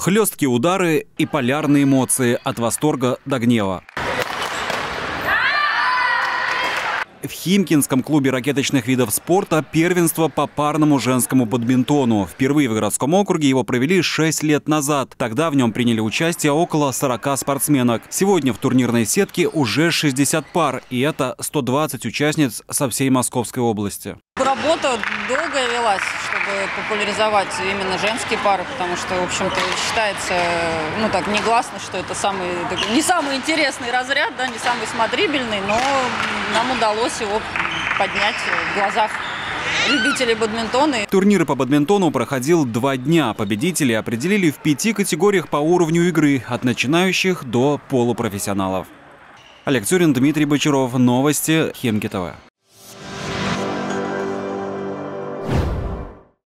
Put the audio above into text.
Хлесткие удары и полярные эмоции от восторга до гнева. В Химкинском клубе ракеточных видов спорта первенство по парному женскому бадминтону. Впервые в городском округе его провели 6 лет назад. Тогда в нем приняли участие около 40 спортсменок. Сегодня в турнирной сетке уже 60 пар, и это 120 участниц со всей Московской области. Работа долго велась, чтобы популяризовать именно женские пары, потому что, в общем-то, считается, ну так, негласно, что это самый, не самый интересный разряд, да, не самый смотрибельный, но нам удалось его поднять в глазах любителей бадминтона. Турнир по бадминтону проходил два дня. Победители определили в пяти категориях по уровню игры, от начинающих до полупрофессионалов. Олег Тюрин, Дмитрий Бочаров. Новости Химки ТВ.